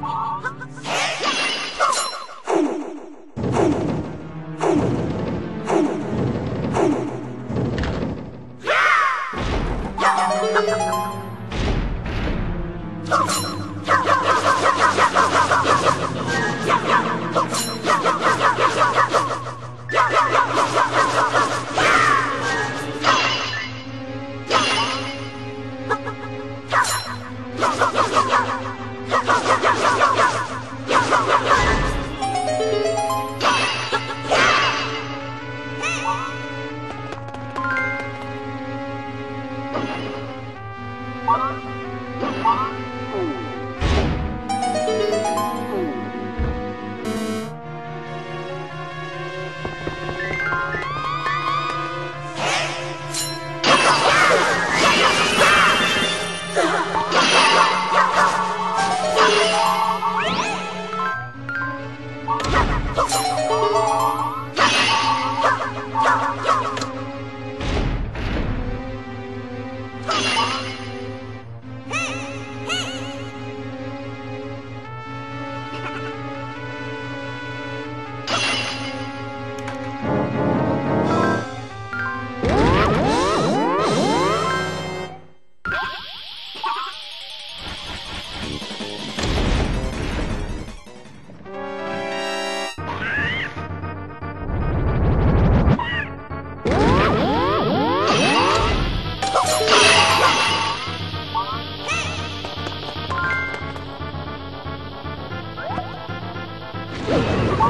哇！Come on. Come on.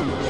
Boom.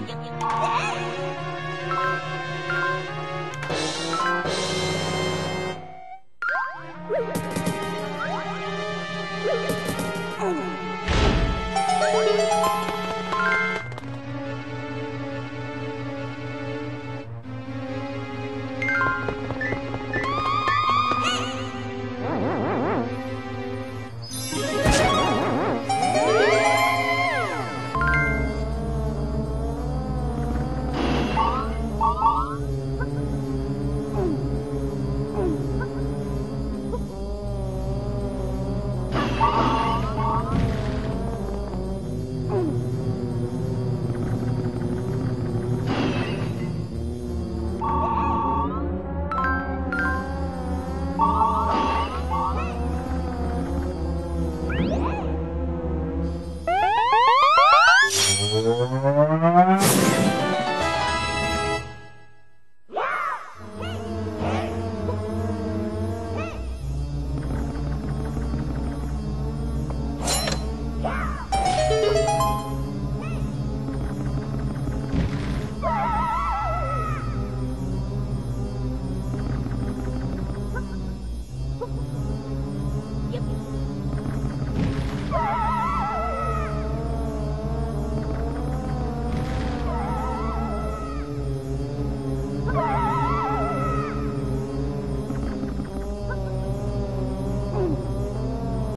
嘤嘤嘤。Oh.